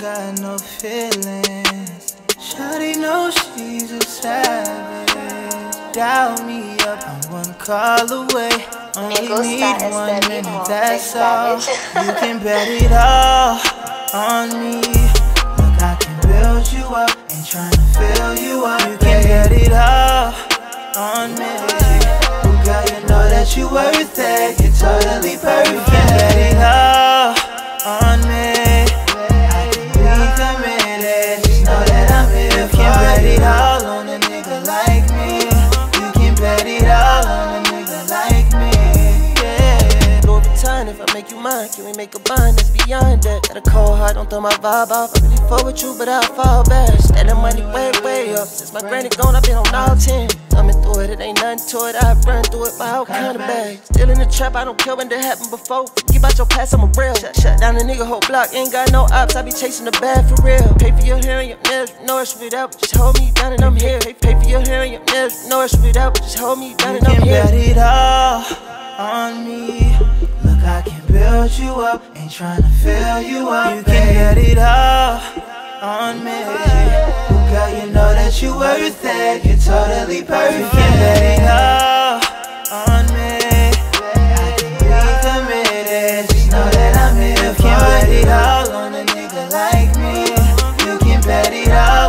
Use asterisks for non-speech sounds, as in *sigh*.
got no feelings. Shawty knows she's a savage. Dial me up, I'm one call away. Only need one minute, that's all. *laughs* You can bet it all on me. Look, I can build you up, ain't tryna fill you up. You can bet it all on me. Girl, you know that you're worth it. You're totally perfect. If I make you mine, can we make a bond that's beyond that? Got a cold heart, don't throw my vibe off. I really fuck with you, but I'll fall back. That money way, way up. Since my granny gone, I've been on all 10. Coming through it, it ain't nothing to it. I run through it by all kind of bags. Still in the trap, I don't care when that happened before. Keep out your past, I'm a real. Shut, shut down the nigga whole block, ain't got no ops. I be chasing the bag for real. Pay for your hair and your nails, know it's without. Just hold me down and I'm here. Pay, pay for your hair and your nails, know it's without. Just hold me down and I'm here. You can bet it all on me. I can build you up, ain't tryna fill you up. You can bet it all on me. Girl, you know that you worth it. You're totally perfect. You can bet it all on me. I can be committed. Just know that I'm here. You can bet it all on a nigga like me. You can bet it all.